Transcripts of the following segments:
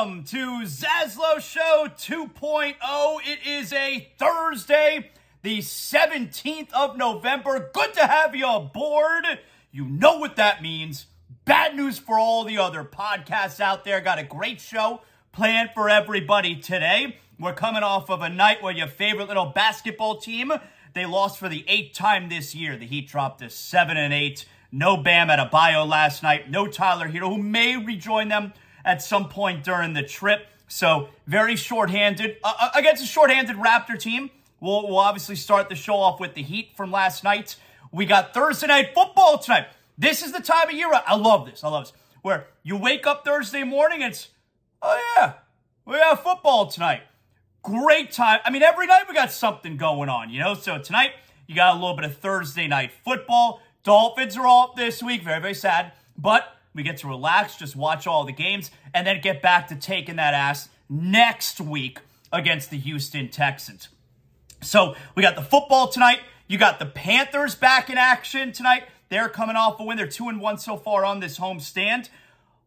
Welcome to Zaslow Show 2.0. It is a Thursday, the 17th of November. Good to have you aboard. You know what that means. Bad news for all the other podcasts out there. Got a great show planned for everybody today. We're coming off of a night where your favorite little basketball team, they lost for the eighth time this year. The Heat dropped to 7 and 8. No Bam Adebayo last night. No Tyler Herro, who may rejoin them at some point during the trip. So very shorthanded uh, uh, against a shorthanded Raptor team. We'll, we'll obviously start the show off with the Heat from last night. We got Thursday night football tonight. This is the time of year. I love this. I love this. Where you wake up Thursday morning, it's, oh yeah, we have football tonight. Great time. I mean, every night we got something going on, you know? So tonight, you got a little bit of Thursday night football. Dolphins are off this week. Very, very sad. But we get to relax, just watch all the games, and then get back to taking that ass next week against the Houston Texans. So we got the football tonight. You got the Panthers back in action tonight. They're coming off a win. They're two and one so far on this home stand.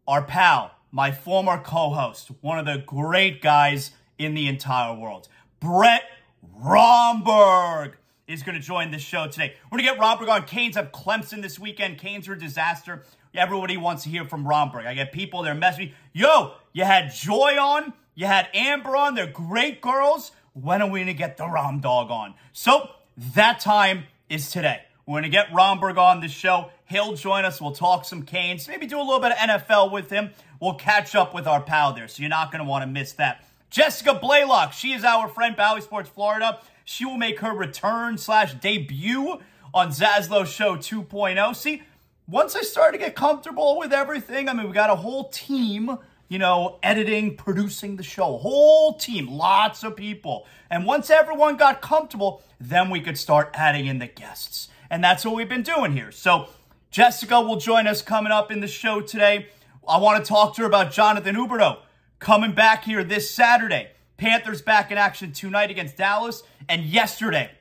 Our pal, my former co-host, one of the great guys in the entire world, Brett Romberg is going to join the show today. We're going to get Romberg on. Canes have Clemson this weekend. Canes are a disaster. Everybody wants to hear from Romberg. I get people, they're messaging Yo, you had Joy on. You had Amber on. They're great girls. When are we going to get the Rom Dog on? So that time is today. We're going to get Romberg on the show. He'll join us. We'll talk some Canes. Maybe do a little bit of NFL with him. We'll catch up with our pal there. So you're not going to want to miss that. Jessica Blaylock. She is our friend, Bally Sports Florida. She will make her return slash debut on Zaslow Show 2.0. See, once I started to get comfortable with everything, I mean, we got a whole team, you know, editing, producing the show, whole team, lots of people. And once everyone got comfortable, then we could start adding in the guests. And that's what we've been doing here. So Jessica will join us coming up in the show today. I want to talk to her about Jonathan Huberdeau coming back here this Saturday. Panthers back in action tonight against Dallas. And yesterday,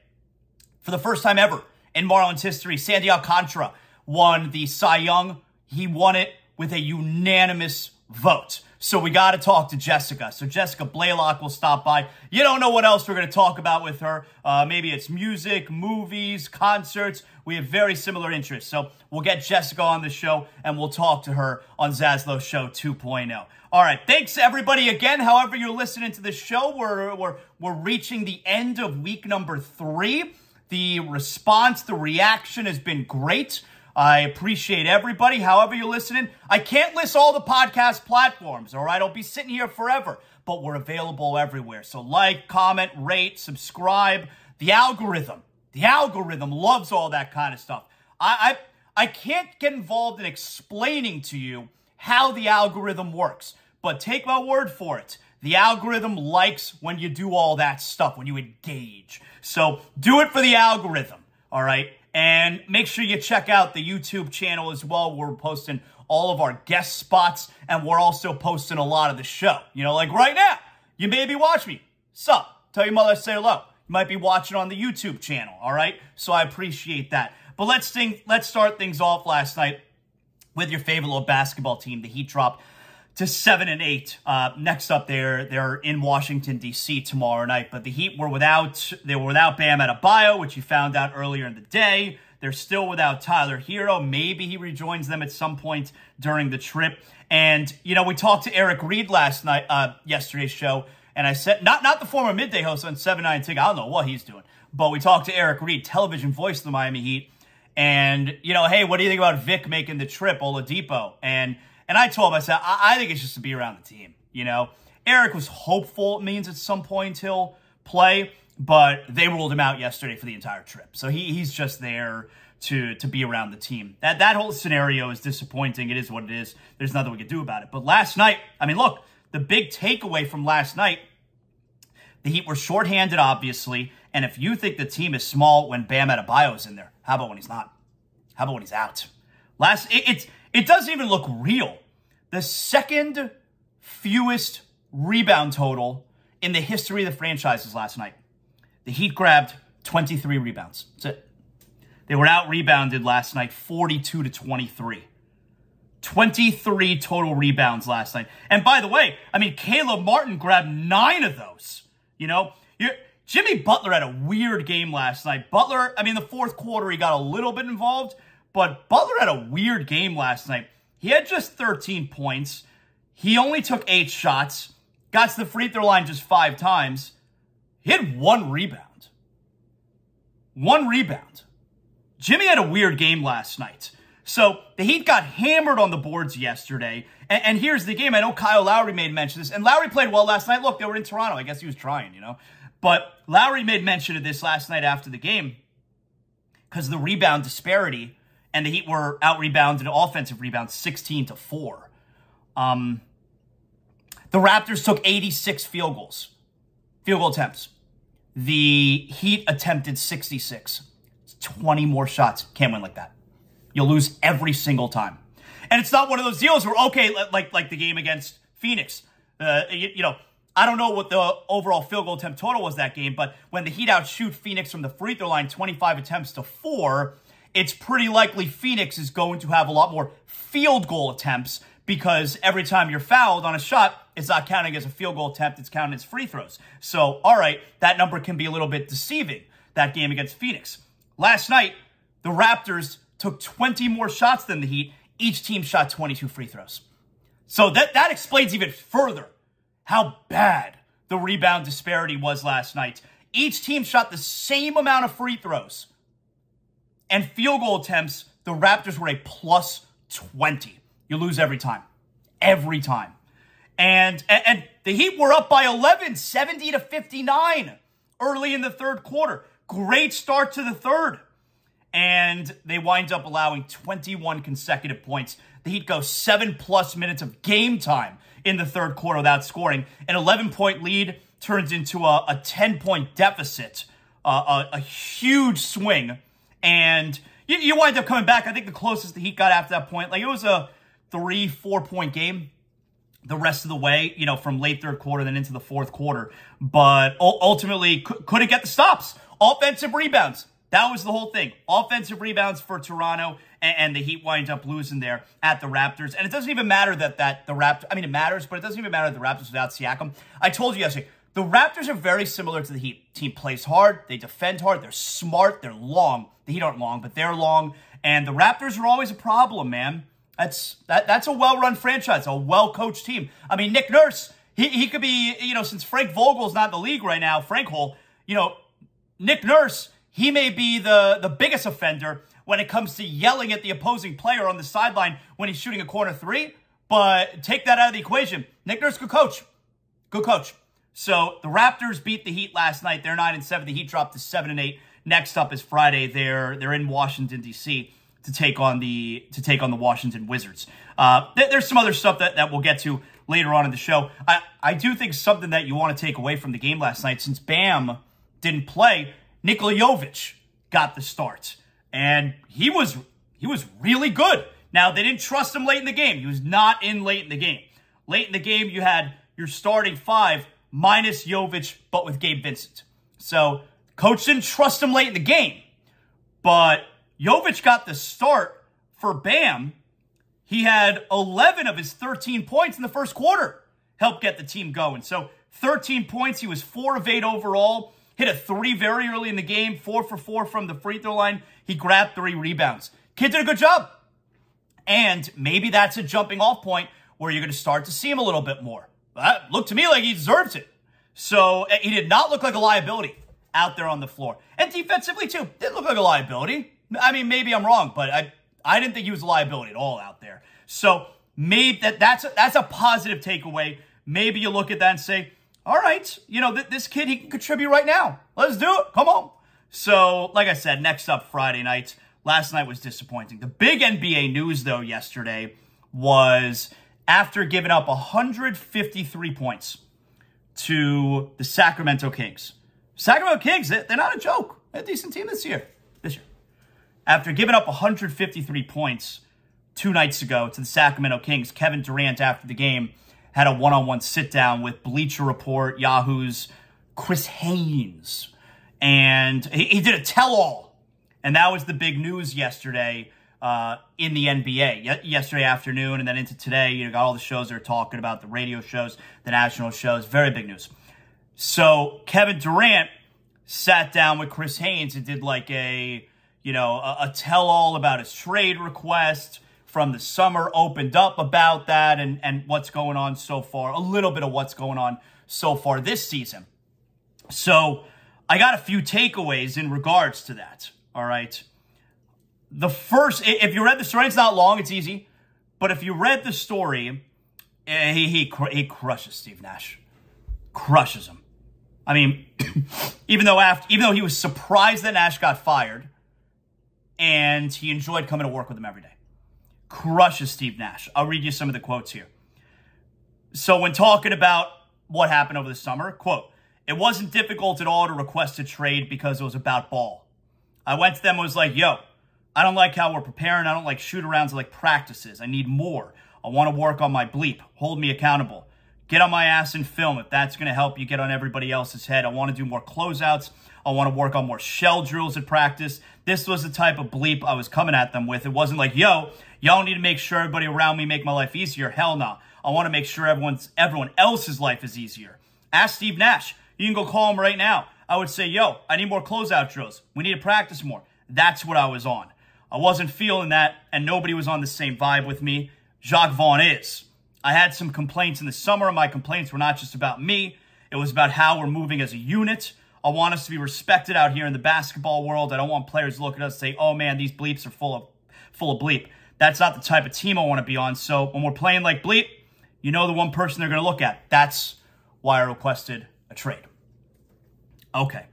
for the first time ever in Marlins history, Sandy Alcantara won the Cy Young. He won it with a unanimous vote. So we got to talk to Jessica. So Jessica Blaylock will stop by. You don't know what else we're going to talk about with her. Uh, maybe it's music, movies, concerts. We have very similar interests. So we'll get Jessica on the show and we'll talk to her on Zaslow Show 2.0. All right. Thanks everybody again. However you're listening to the show, we're, we're, we're reaching the end of week number three. The response, the reaction has been great. I appreciate everybody, however you're listening. I can't list all the podcast platforms, all right? I'll be sitting here forever, but we're available everywhere. So like, comment, rate, subscribe. The algorithm, the algorithm loves all that kind of stuff. I, I, I can't get involved in explaining to you how the algorithm works, but take my word for it. The algorithm likes when you do all that stuff, when you engage. So do it for the algorithm, all right? And make sure you check out the YouTube channel as well. We're posting all of our guest spots, and we're also posting a lot of the show. You know, like right now, you may be watching me. Sup? Tell your mother I say hello. You might be watching on the YouTube channel, all right? So I appreciate that. But let's think, let's start things off last night with your favorite little basketball team, the Heat drop to seven and eight. Uh, next up, they're they're in Washington D.C. tomorrow night. But the Heat were without they were without Bam Adebayo, which you found out earlier in the day. They're still without Tyler Herro. Maybe he rejoins them at some point during the trip. And you know, we talked to Eric Reid last night, uh, yesterday's show, and I said not not the former midday host on Seven Nine Tick. I don't know what he's doing, but we talked to Eric Reid, television voice of the Miami Heat. And, you know, hey, what do you think about Vic making the trip, Oladipo? And and I told him, I said, I, think it's just to be around the team. You know, Eric was hopeful it means at some point he'll play, but they ruled him out yesterday for the entire trip. So he, he's just there to to be around the team. That that whole scenario is disappointing. It is what it is. There's nothing we can do about it. But last night, I mean, look, the big takeaway from last night, the Heat were shorthanded, obviously. And if you think the team is small when Bam Adebayo is in there, how about when he's not? How about when he's out? Last, it, it's it doesn't even look real. The second fewest rebound total in the history of the franchises last night. The Heat grabbed 23 rebounds. That's it. They were out rebounded last night 42 to 23. 23 total rebounds last night. And by the way, I mean, Caleb Martin grabbed nine of those. You know, you're, Jimmy Butler had a weird game last night. Butler, I mean, the fourth quarter, he got a little bit involved, but Butler had a weird game last night. He had just 13 points. He only took eight shots, got to the free throw line just five times. He had one rebound. One rebound. Jimmy had a weird game last night. So the Heat got hammered on the boards yesterday. And, and, here's the game. I know Kyle Lowry made mention of this. And Lowry played well last night. Look, they were in Toronto. I guess he was trying, you know. But Lowry made mention of this last night after the game because the rebound disparity and the Heat were out rebounded offensive rebounds 16 to 4. Um, the Raptors took 86 field goals, field goal attempts. The Heat attempted 66. It's 20 more shots. Can't win like that. You'll lose every single time. And it's not one of those deals where, okay, like like the game against Phoenix. Uh, you, you know, I don't know what the overall field goal attempt total was that game, but when the Heat outshoot Phoenix from the free throw line 25 attempts to four, it's pretty likely Phoenix is going to have a lot more field goal attempts because every time you're fouled on a shot, it's not counting as a field goal attempt, it's counting as free throws. So, all right, that number can be a little bit deceiving, that game against Phoenix. Last night, the Raptors took 20 more shots than the Heat. Each team shot 22 free throws. So that, that explains even further how bad the rebound disparity was last night. Each team shot the same amount of free throws. And field goal attempts, the Raptors were a plus 20. You lose every time. Every time. And, and, and the Heat were up by 11, 70 to 59 early in the third quarter. Great start to the third and they wind up allowing 21 consecutive points. The Heat go seven plus minutes of game time in the third quarter without scoring. An 11 point lead turns into a, a 10 point deficit, uh, a, a, huge swing. And you, you wind up coming back. I think the closest the Heat got after that point, like it was a three, four point game the rest of the way, you know, from late third quarter then into the fourth quarter. But ultimately couldn't get the stops. Offensive rebounds, that was the whole thing. Offensive rebounds for Toronto, and, and, the Heat wind up losing there at the Raptors. And it doesn't even matter that that the Raptors. I mean, it matters, but it doesn't even matter that the Raptors without Siakam. I told you yesterday. The Raptors are very similar to the Heat. Team plays hard, they defend hard, they're smart, they're long. The Heat aren't long, but they're long. And the Raptors are always a problem, man. That's that, that's a well-run franchise, a well-coached team. I mean, Nick Nurse, he, he could be, you know, since Frank Vogel's not in the league right now, Frank Hole, you know, Nick Nurse he may be the, the biggest offender when it comes to yelling at the opposing player on the sideline when he's shooting a corner three. But take that out of the equation. Nick Nurse, good coach. Good coach. So the Raptors beat the Heat last night. They're 9 and 7. The Heat dropped to 7 and 8. Next up is Friday. They're they're in Washington, D.C. to take on the to take on the Washington Wizards. Uh, th- there's some other stuff that, that we'll get to later on in the show. I, I do think something that you want to take away from the game last night, since Bam didn't play, Nikola Jovic got the start. And he was he was really good. Now, they didn't trust him late in the game. He was not in late in the game. Late in the game, you had your starting five minus Jovic, but with Gabe Vincent. So, coach didn't trust him late in the game. But Jovic got the start for Bam. He had 11 of his 13 points in the first quarter. Helped get the team going. So, 13 points. He was 4 of 8 overall. Hit a three very early in the game, four for four from the free throw line. He grabbed three rebounds. Kid did a good job. And maybe that's a jumping off point where you're going to start to see him a little bit more. That looked to me like he deserves it. So eh, he did not look like a liability out there on the floor. And defensively, too, didn't look like a liability. I mean, maybe I'm wrong, but I, I didn't think he was a liability at all out there. So maybe that, that's, a, that's a positive takeaway. Maybe you look at that and say, all right, you know, th this kid, he can contribute right now. Let's do it. Come on. So, like I said, next up Friday night. Last night was disappointing. The big NBA news, though, yesterday was after giving up 153 points to the Sacramento Kings. Sacramento Kings, they're not a joke. They're a decent team this year. This year. After giving up 153 points two nights ago to the Sacramento Kings, Kevin Durant, after the game, had a one-on-one sit down with Bleacher Report, Yahoo's Chris Haynes, and he, he did a tell-all, and that was the big news yesterday uh, in the NBA y- yesterday afternoon and then into today. You know, got all the shows they're talking about, the radio shows, the national shows. Very big news. So Kevin Durant sat down with Chris Haynes and did like a, you know, a, a tell all about his trade request from the summer, opened up about that and, and what's going on so far, a little bit of what's going on so far this season. So I got a few takeaways in regards to that. All right the first, if you read the story, it's not long, it's easy. But if you read the story, eh, he, he, he crushes Steve Nash. Crushes him. I mean, even though after, even though he was surprised that Nash got fired, and he enjoyed coming to work with him every day. Crushes Steve Nash. I'll read you some of the quotes here. So when talking about what happened over the summer, quote, it wasn't difficult at all to request a trade because it was about ball. I went to them and was like, yo, I don't like how we're preparing. I don't like shoot arounds. I like practices. I need more. I want to work on my bleep. Hold me accountable. Get on my ass and film if that's going to help you get on everybody else's head. I want to do more closeouts. I want to work on more shell drills at practice. This was the type of bleep I was coming at them with. It wasn't like, yo, y'all need to make sure everybody around me make my life easier. Hell no. I want to make sure everyone's everyone else's life is easier. Ask Steve Nash. You can go call him right now. I would say, yo, I need more closeout drills. We need to practice more. That's what I was on. I wasn't feeling that, and nobody was on the same vibe with me. Jacque Vaughn is. I had some complaints in the summer, my complaints were not just about me. It was about how we're moving as a unit. I want us to be respected out here in the basketball world. I don't want players to look at us and say, oh man, these bleeps are full of full of bleep. That's not the type of team I want to be on. So when we're playing like bleep, you know the one person they're going to look at. That's why I requested a trade. Okay.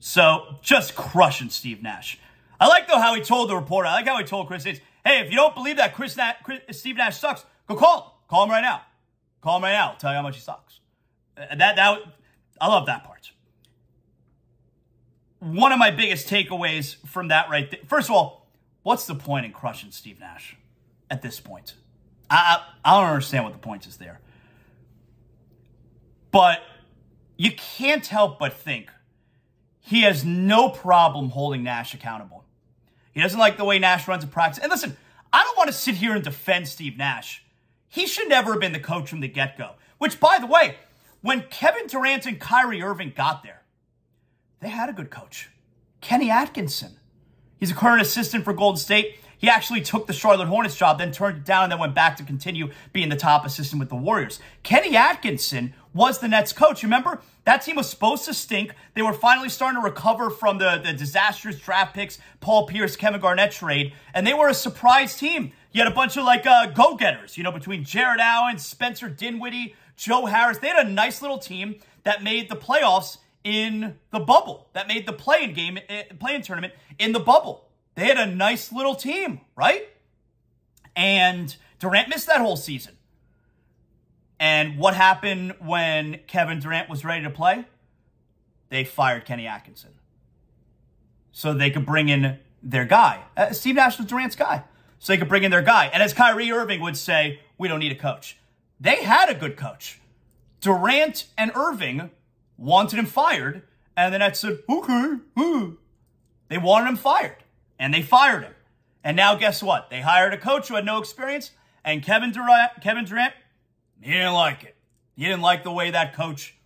So just crushing Steve Nash. I like, though, how he told the reporter. I like how he told Chris Haynes, hey, if you don't believe that Chris, Na- Chris Steve Nash sucks, go call him. Call him right now. Call him right now. Tell you how much he sucks. Uh, that, that, I love that part. One of my biggest takeaways from that right there. First of all, what's the point in crushing Steve Nash at this point? I, I, I don't understand what the point is there. But you can't help but think he has no problem holding Nash accountable. He doesn't like the way Nash runs a practice. And listen, I don't want to sit here and defend Steve Nash. He should never have been the coach from the get go. Which, by the way, when Kevin Durant and Kyrie Irving got there, they had a good coach, Kenny Atkinson. He's a current assistant for Golden State. He actually took the Charlotte Hornets job, then turned it down, and then went back to continue being the top assistant with the Warriors. Kenny Atkinson was the Nets coach. Remember? That team was supposed to stink. They were finally starting to recover from the, the disastrous draft picks, Paul Pierce, Kevin Garnett trade, and they were a surprise team. You had a bunch of like uh, go-getters, you know, between Jarrett Allen, Spencer Dinwiddie, Joe Harris. They had a nice little team that made the playoffs in the bubble, that made the play-in game, eh, play-in tournament in the bubble. They had a nice little team, right? And Durant missed that whole season. And what happened when Kevin Durant was ready to play? They fired Kenny Atkinson. So they could bring in their guy. Uh, Steve Nash was Durant's guy. So they could bring in their guy. And as Kyrie Irving would say, we don't need a coach. They had a good coach. Durant and Irving wanted him fired. And the Nets said, okay. They wanted him fired and they fired him. And now guess what? They hired a coach who had no experience, and Kevin Durant, Kevin Durant, he didn't like it. He didn't like the way that coach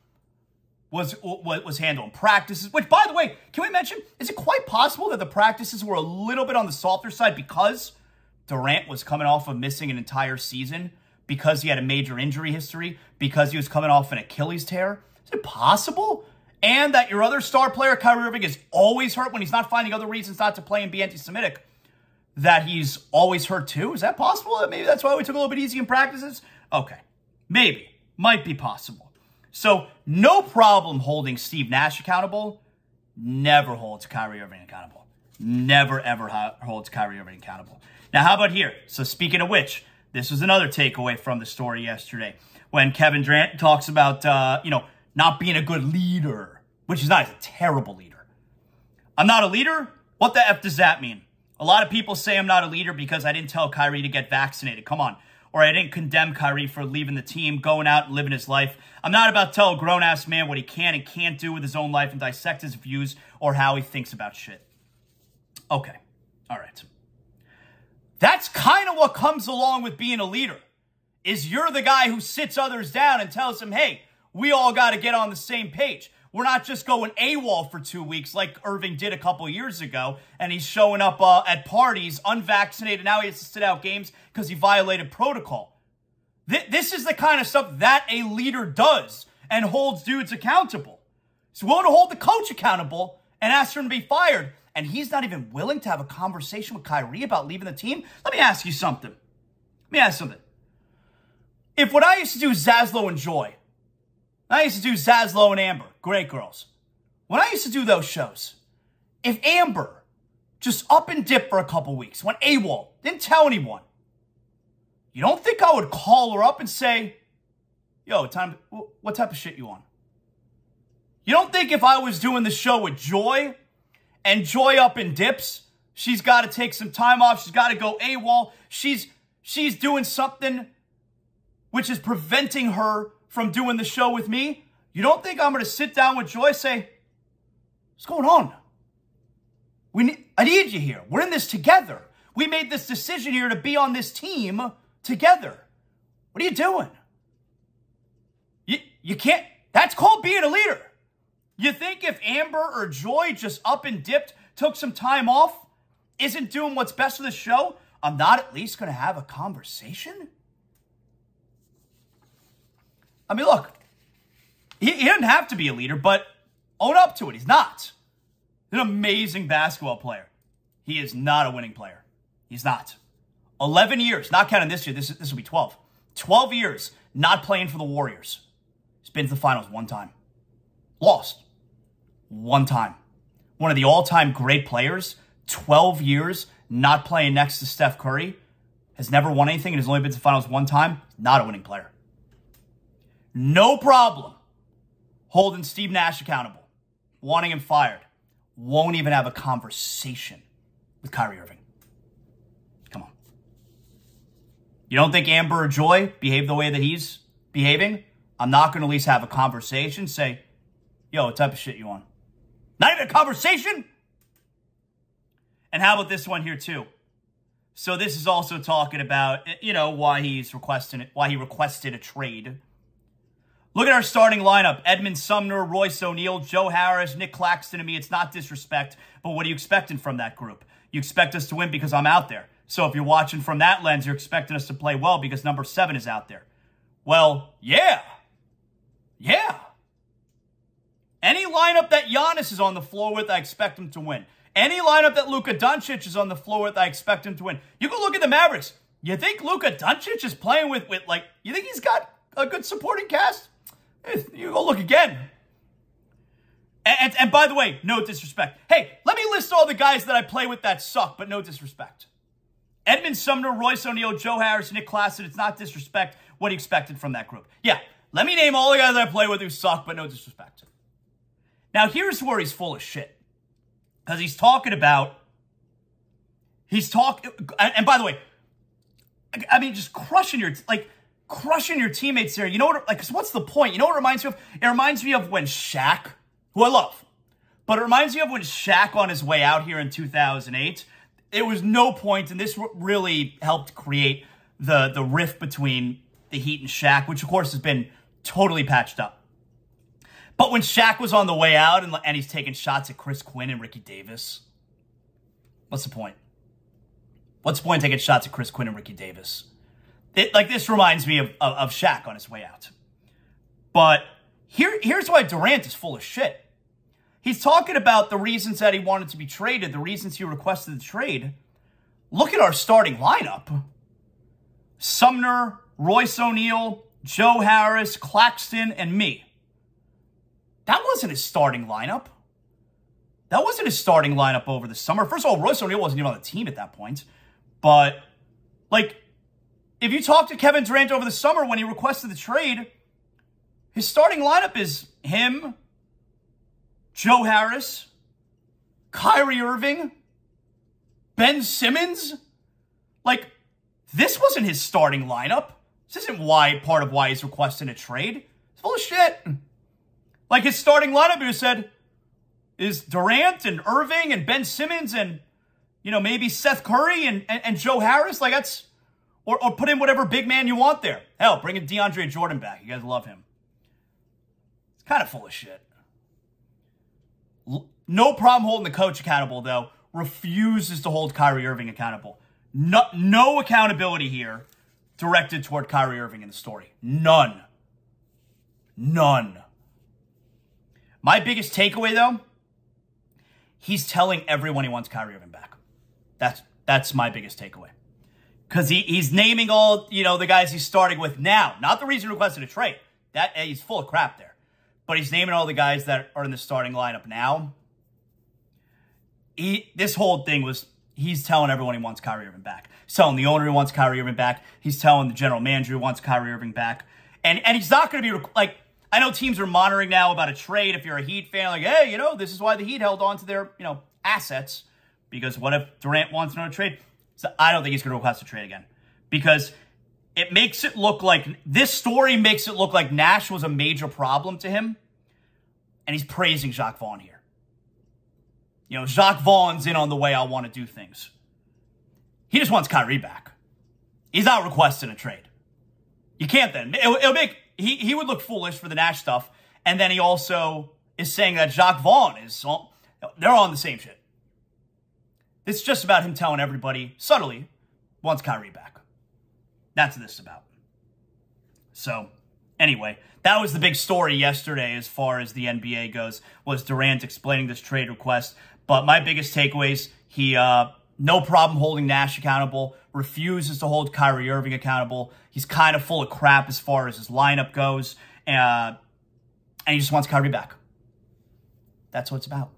was was handling practices. Which, by the way, can we mention? Is it quite possible that the practices were a little bit on the softer side because Durant was coming off of missing an entire season because he had a major injury history because he was coming off an Achilles tear? Is it possible? and that your other star player, Kyrie Irving, is always hurt when he's not finding other reasons not to play and be anti-Semitic, that he's always hurt too? Is that possible? Maybe that's why we took a little bit easy in practices? Okay. Maybe. Might be possible. So, no problem holding Steve Nash accountable. Never holds Kyrie Irving accountable. Never, ever holds Kyrie Irving accountable. Now, how about here? So, speaking of which, this was another takeaway from the story yesterday when Kevin Durant talks about, uh, you know, not being a good leader, which is not a terrible leader. I'm not a leader? What the F does that mean? A lot of people say I'm not a leader because I didn't tell Kyrie to get vaccinated. Come on. Or I didn't condemn Kyrie for leaving the team, going out and living his life. I'm not about to tell a grown-ass man what he can and can't do with his own life and dissect his views or how he thinks about shit. Okay. All right. That's kind of what comes along with being a leader. Is you're the guy who sits others down and tells them, "Hey, we all got to get on the same page." We're not just going AWOL for two weeks like Irving did a couple years ago, and he's showing up uh, at parties unvaccinated. Now he has to sit out games because he violated protocol. Th- this is the kind of stuff that a leader does and holds dudes accountable. He's willing to hold the coach accountable and ask for him to be fired, and he's not even willing to have a conversation with Kyrie about leaving the team. Let me ask you something. Let me ask something. If what I used to do Zaslow and Joy, I used to do Zaslow and Amber, great girls. When I used to do those shows, if Amber just up and dip for a couple weeks, went AWOL, didn't tell anyone, you don't think I would call her up and say, yo, time, what type of shit you on? You don't think if I was doing the show with Joy and Joy up in dips, she's got to take some time off, she's got to go AWOL, she's she's doing something which is preventing her from doing the show with me, you don't think I'm going to sit down with Joy say, what's going on? We need, I need you here. We're in this together. We made this decision here to be on this team together. What are you doing? You, you can't, that's called being a leader. You think if Amber or Joy just up and dipped, took some time off, isn't doing what's best for the show, I'm not at least going to have a conversation? I mean, look, he, he doesn't have to be a leader, but own up to it. He's not. An amazing basketball player. He is not a winning player. He's not. 11 years, not counting this year, this, this will be 12. 12 years not playing for the Warriors. He's been to the finals one time. Lost. One time. One of the all time great players, 12 years not playing next to Steph Curry, has never won anything and has only been to the finals one time. Not a winning player no problem holding Steve Nash accountable, wanting him fired, won't even have a conversation with Kyrie Irving. Come on. You don't think Amber or Joy behave the way that he's behaving? I'm not going to at least have a conversation, say, yo, what type of shit you on? Not even a conversation? And how about this one here, too? So this is also talking about, you know, why he's requesting it, why he requested a trade Look at our starting lineup. Edmund Sumner, Royce O'Neale, Joe Harris, Nick Claxton to me. It's not disrespect, but what are you expecting from that group? You expect us to win because I'm out there. So if you're watching from that lens, you're expecting us to play well because number seven is out there. Well, yeah. Yeah. Any lineup that Giannis is on the floor with, I expect him to win. Any lineup that Luka Doncic is on the floor with, I expect him to win. You go look at the Mavericks. You think Luka Doncic is playing with, with like, you think he's got a good supporting cast? You go look again. And, and, and, by the way, no disrespect. Hey, let me list all the guys that I play with that suck, but no disrespect. Edmund Sumner, Royce O'Neale, Joe Harris, Nick Claxton. It's not disrespect. What he expected from that group. Yeah, let me name all the guys I play with who suck, but no disrespect. Now, here's where he's full of shit. Because he's talking about, he's talking, and by the way, I mean, just crushing your, like, crushing your teammates there. You know what? Like, what's the point? You know what it reminds me of? It reminds me of when Shaq, who I love, but it reminds me of when Shaq on his way out here in 2008. It was no point, and this really helped create the the rift between the Heat and Shaq, which of course has been totally patched up. But when Shaq was on the way out and, and he's taking shots at Chris Quinn and Ricky Davis, what's the point? What's the point taking shots at Chris Quinn and Ricky Davis? It, like this reminds me of, of, of Shaq on his way out. But here, here's why Durant is full of shit. He's talking about the reasons that he wanted to be traded, the reasons he requested the trade. Look at our starting lineup. Sumner, Royce O'Neale, Joe Harris, Claxton, and me. That wasn't his starting lineup. That wasn't his starting lineup over the summer. First of all, Royce O'Neale wasn't even on the team at that point. But, like, if you talk to Kevin Durant over the summer when he requested the trade, his starting lineup is him, Joe Harris, Kyrie Irving, Ben Simmons. Like, this wasn't his starting lineup. This isn't why part of why he's requesting a trade. It's full of shit. Like his starting lineup, he said, is Durant and Irving and Ben Simmons and you know, maybe Seth Curry and, and, and Joe Harris. Like that's, or, or put in whatever big man you want there. Hell, bring in DeAndre Jordan back. You guys love him. It's kind of full of shit. No problem holding the coach accountable, though. Refuses to hold Kyrie Irving accountable. No, no accountability here directed toward Kyrie Irving in the story. None. None. My biggest takeaway, though, he's telling everyone he wants Kyrie Irving back. That's that's my biggest takeaway. Because he, he's naming all, you know, the guys he's starting with now. Not the reason he requested a trade. That eh, he's full of crap there. But he's naming all the guys that are in the starting lineup now. He, this whole thing was he's telling everyone he wants Kyrie Irving back. He's telling the owner he wants Kyrie Irving back. He's telling the general manager he wants Kyrie Irving back. And and he's not going to be like I know teams are monitoring now about a trade. If you're a Heat fan, like hey, you know this is why the Heat held on to their you know assets because what if Durant wants another trade? So I don't think he's going to request a trade again because it makes it look like this story makes it look like Nash was a major problem to him, and he's praising Jacque Vaughn here. You know, Jacque Vaughn's in on the way I want to do things. He just wants Kyrie back. He's not requesting a trade. You can't then. It'll, it'll make he he would look foolish for the Nash stuff, and then he also is saying that Jacque Vaughn is they're on the same shit. It's just about him telling everybody subtly wants Kyrie back. That's this about. So, anyway, that was the big story yesterday as far as the NBA goes, was Durant explaining this trade request. But my biggest takeaways, he uh, no problem holding Nash accountable, refuses to hold Kyrie Irving accountable. He's kind of full of crap as far as his lineup goes, uh, and he just wants Kyrie back. That's what it's about.